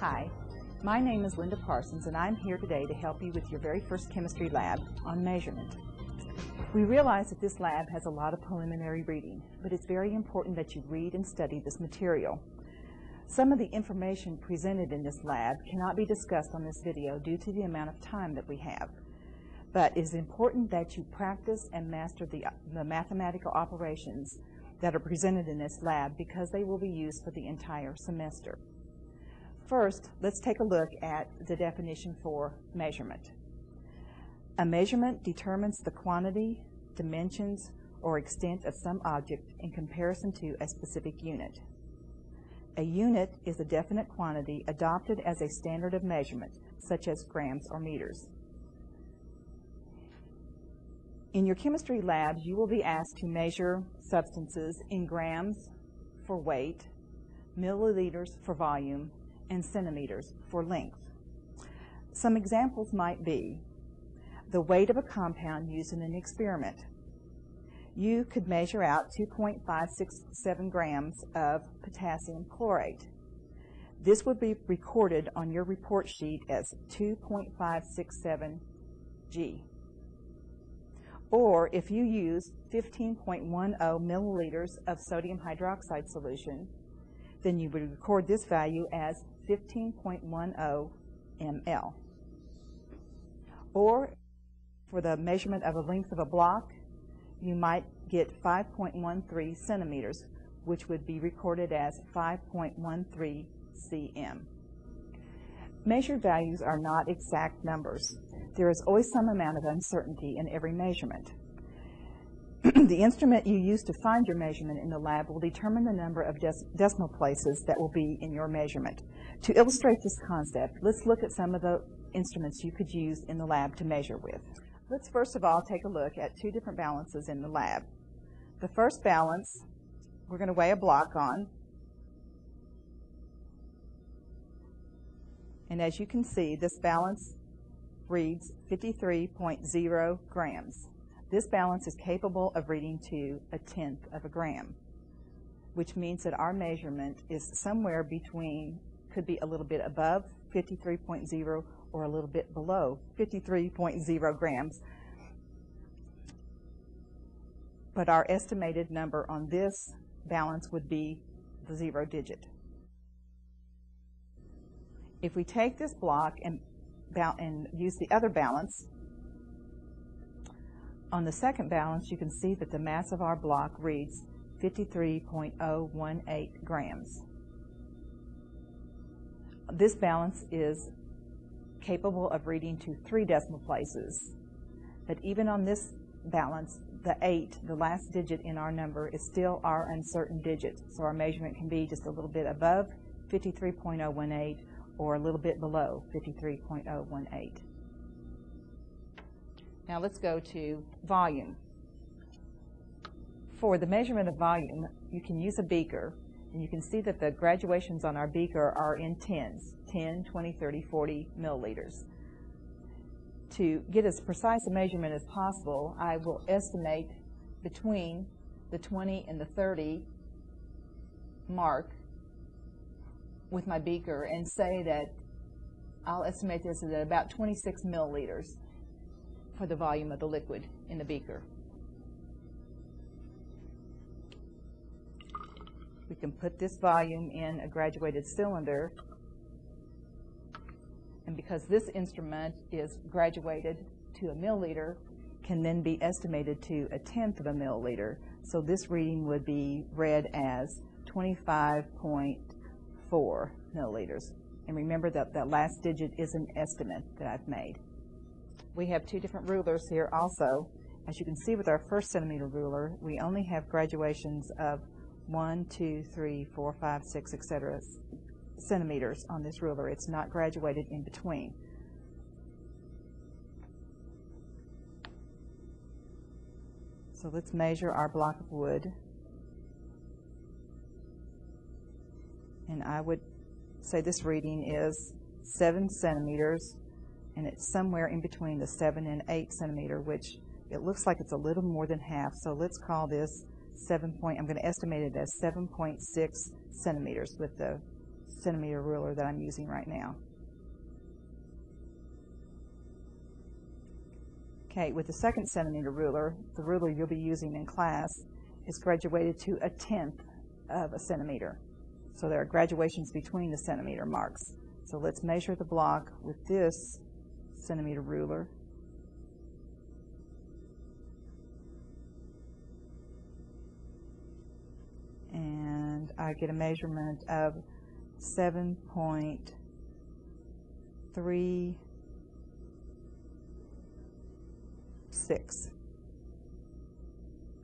Hi, my name is Linda Parsons and I'm here today to help you with your very first chemistry lab on measurement. We realize that this lab has a lot of preliminary reading, but it's very important that you read and study this material. Some of the information presented in this lab cannot be discussed on this video due to the amount of time that we have. But it is important that you practice and master the, the mathematical operations that are presented in this lab because they will be used for the entire semester. First, let's take a look at the definition for measurement. A measurement determines the quantity, dimensions, or extent of some object in comparison to a specific unit. A unit is a definite quantity adopted as a standard of measurement, such as grams or meters. In your chemistry labs, you will be asked to measure substances in grams for weight, milliliters for volume, and centimeters for length. Some examples might be the weight of a compound used in an experiment. You could measure out 2.567 grams of potassium chlorate. This would be recorded on your report sheet as 2.567 G. Or if you use 15.10 milliliters of sodium hydroxide solution, then you would record this value as 15.10 ml. Or for the measurement of the length of a block, you might get 5.13 centimeters, which would be recorded as 5.13 cm. Measured values are not exact numbers. There is always some amount of uncertainty in every measurement. the instrument you use to find your measurement in the lab will determine the number of decimal places that will be in your measurement. To illustrate this concept, let's look at some of the instruments you could use in the lab to measure with. Let's first of all take a look at two different balances in the lab. The first balance we're going to weigh a block on. And as you can see, this balance reads 53.0 grams. This balance is capable of reading to a tenth of a gram, which means that our measurement is somewhere between, could be a little bit above 53.0 or a little bit below 53.0 grams. But our estimated number on this balance would be the zero digit. If we take this block and, and use the other balance, on the second balance, you can see that the mass of our block reads 53.018 grams. This balance is capable of reading to three decimal places. But even on this balance, the 8, the last digit in our number, is still our uncertain digit. So our measurement can be just a little bit above 53.018 or a little bit below 53.018. Now let's go to volume. For the measurement of volume, you can use a beaker, and you can see that the graduations on our beaker are in tens, 10, 20, 30, 40 milliliters. To get as precise a measurement as possible, I will estimate between the 20 and the 30 mark with my beaker and say that I'll estimate this at about 26 milliliters for the volume of the liquid in the beaker. We can put this volume in a graduated cylinder and because this instrument is graduated to a milliliter, can then be estimated to a tenth of a milliliter. So this reading would be read as 25.4 milliliters. And remember that that last digit is an estimate that I've made. We have two different rulers here also. As you can see with our first centimeter ruler, we only have graduations of 1, 2, 3, 4, 5, 6, etc centimeters on this ruler. It's not graduated in between. So let's measure our block of wood. And I would say this reading is 7 centimeters, and it's somewhere in between the 7 and 8 centimeter, which it looks like it's a little more than half. So let's call this 7 point, I'm going to estimate it as 7.6 centimeters with the centimeter ruler that I'm using right now. Okay, with the second centimeter ruler, the ruler you'll be using in class is graduated to a tenth of a centimeter. So there are graduations between the centimeter marks. So let's measure the block with this centimeter ruler. And I get a measurement of 7.36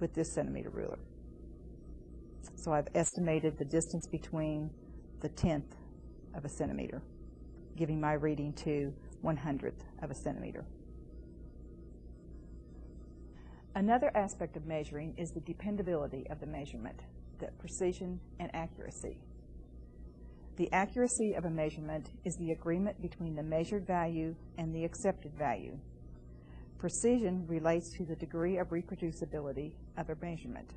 with this centimeter ruler. So I've estimated the distance between the tenth of a centimeter, giving my reading to one hundredth of a centimeter. Another aspect of measuring is the dependability of the measurement, the precision and accuracy. The accuracy of a measurement is the agreement between the measured value and the accepted value. Precision relates to the degree of reproducibility of a measurement.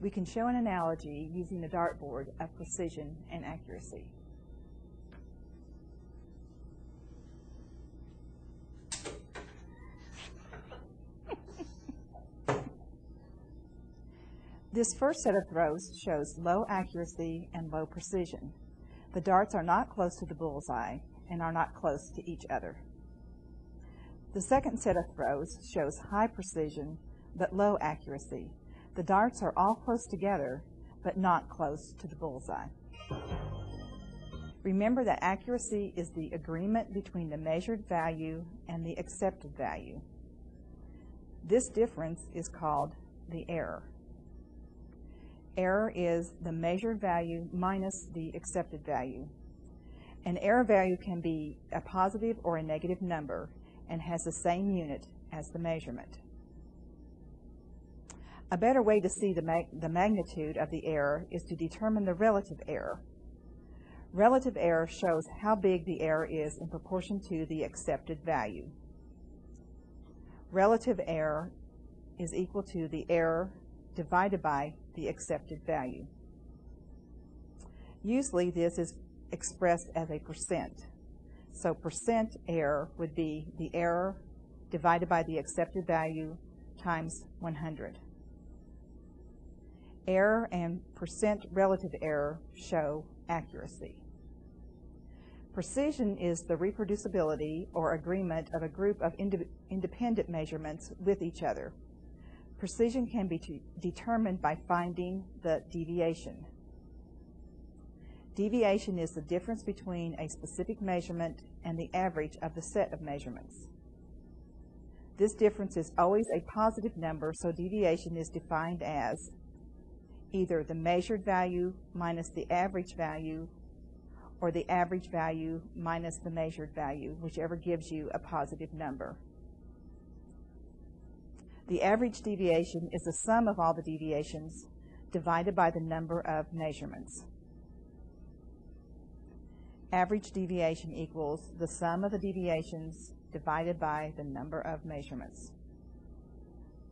We can show an analogy using a dartboard of precision and accuracy. This first set of throws shows low accuracy and low precision. The darts are not close to the bullseye and are not close to each other. The second set of throws shows high precision but low accuracy. The darts are all close together but not close to the bullseye. Remember that accuracy is the agreement between the measured value and the accepted value. This difference is called the error. Error is the measured value minus the accepted value. An error value can be a positive or a negative number and has the same unit as the measurement. A better way to see the, mag the magnitude of the error is to determine the relative error. Relative error shows how big the error is in proportion to the accepted value. Relative error is equal to the error divided by the accepted value. Usually this is expressed as a percent. So percent error would be the error divided by the accepted value times 100. Error and percent relative error show accuracy. Precision is the reproducibility or agreement of a group of ind independent measurements with each other. Precision can be determined by finding the deviation. Deviation is the difference between a specific measurement and the average of the set of measurements. This difference is always a positive number, so deviation is defined as either the measured value minus the average value or the average value minus the measured value, whichever gives you a positive number. The average deviation is the sum of all the deviations divided by the number of measurements. Average deviation equals the sum of the deviations divided by the number of measurements.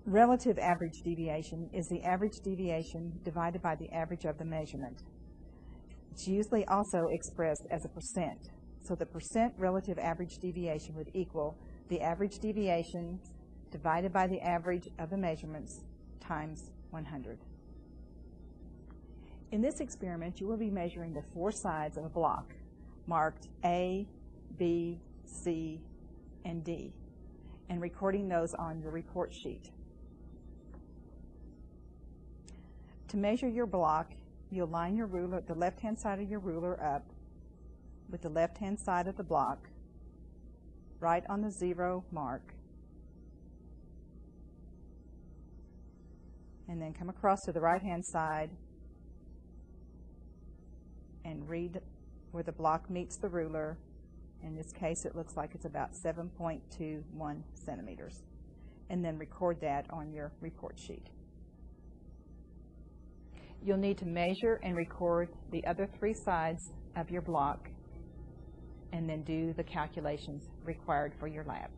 Relative average deviation is the average deviation divided by the average of the measurement. It's usually also expressed as a percent. So the percent relative average deviation would equal the average deviation divided by the average of the measurements times 100. In this experiment, you will be measuring the four sides of a block marked A, B, C, and D, and recording those on your report sheet. To measure your block, you'll line your ruler, the left-hand side of your ruler up with the left-hand side of the block right on the zero mark and then come across to the right hand side and read where the block meets the ruler. In this case, it looks like it's about 7.21 centimeters. And then record that on your report sheet. You'll need to measure and record the other three sides of your block and then do the calculations required for your lab.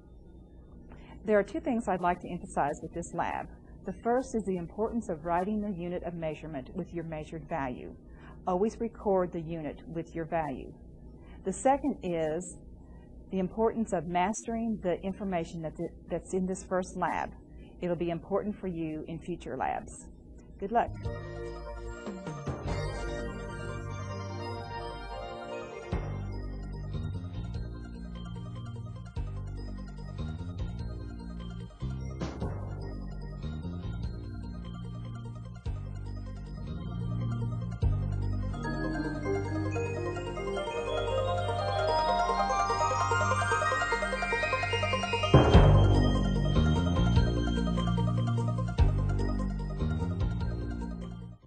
There are two things I'd like to emphasize with this lab. The first is the importance of writing the unit of measurement with your measured value. Always record the unit with your value. The second is the importance of mastering the information that's in this first lab. It'll be important for you in future labs. Good luck.